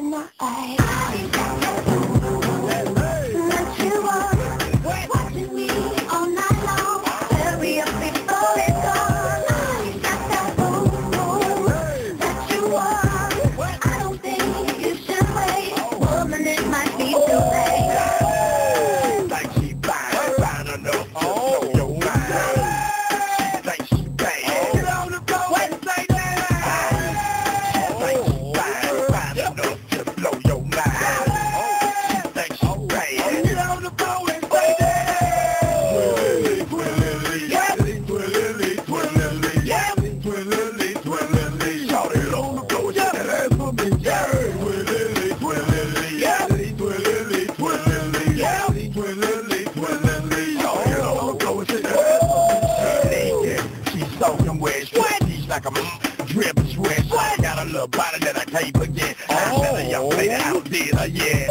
in my eyes. a little body that I can't forget. Oh. I better y'all out there, yeah.